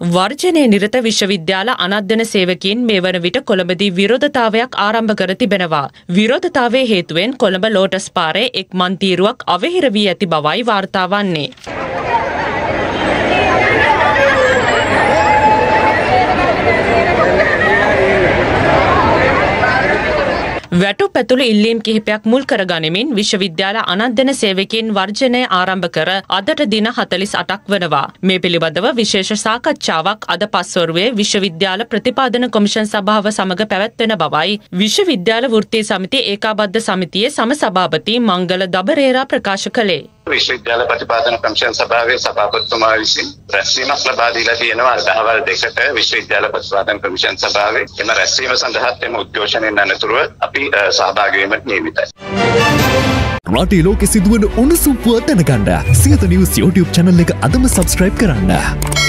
වර්ජනය නිරත විශ්වවිද්‍යාල අනධ්‍යන සේවකින් මේ වන විට කොළඹදී විරෝධතාවයක් ආරම්භ කර තිබෙනවා. විරෝධතාවේ හේතුවෙන් කොළඹ ලෝටස් පාරේ එක් මන්තීරුවක් අවහිර වී ඇති බවයි වාර්තාවන්නේ. වැටු පැතුළු ඉල්ලීම් කිහිපයක් මුල් කර ගනිමින් විශ්වවිද්‍යාල අනන්දන සේවකින් වර්ජනය ආරම්භ කර අදට දින හතලිස් අටක් වනවා. මේ පිළිබඳව විශේෂ සාකච්ඡාවක් අද පස්වරුවේ විශ්වවිද්‍යාල ප්‍රතිපාදන කොමිෂන් සභාව සමඟ පැවැත්වෙන බවයි විශ්වවිද්‍යාල වෘත්තී සමිති ඒකාබද්ධ සමිතියේ සම සභාපති මංගල දබරේරා ප්‍රකාශ කළේ. විශ්වවිද්‍යාල ප්‍රතිපාදන කමිෂන් සභාවේ සභාපතිතුමා විසින් රැස්වීමක් ලබා දීලා තියෙනවා දහවල් දෙකට විශ්වවිද්‍යාල ප්‍රතිපාදන කමිෂන් සභාවේ එම රැස්වීම සඳහාත් එම උද්ඝෝෂණයෙන් අනතුරුව අපි සහභාගී වීමට නියමිතයි. රටේ ලෝකෙ සිදුවන උණුසුම් පුවත් දැනගන්න සියත නිවුස් YouTube channel එක අදම subscribe කරන්න.